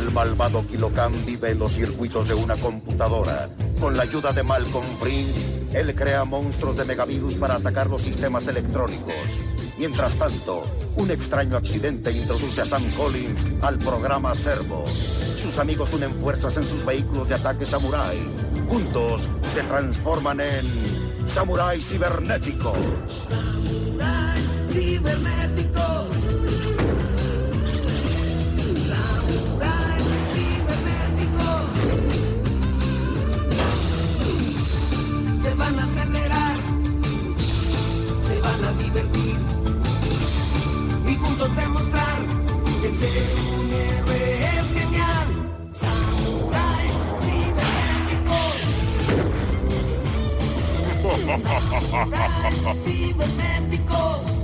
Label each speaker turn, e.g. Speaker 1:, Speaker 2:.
Speaker 1: El malvado Kilocan vive en los circuitos de una computadora. Con la ayuda de Malcolm Brink, él crea monstruos de megavirus para atacar los sistemas electrónicos. Mientras tanto, un extraño accidente introduce a Sam Collins al programa Servo. Sus amigos unen fuerzas en sus vehículos de ataque samurai. Juntos se transforman en samuráis cibernéticos.
Speaker 2: Van a acelerar. Se van a divertir. Y juntos demostrar que el ser un héroe es genial. Samuráis cibernéticos. Samuráis cibernéticos.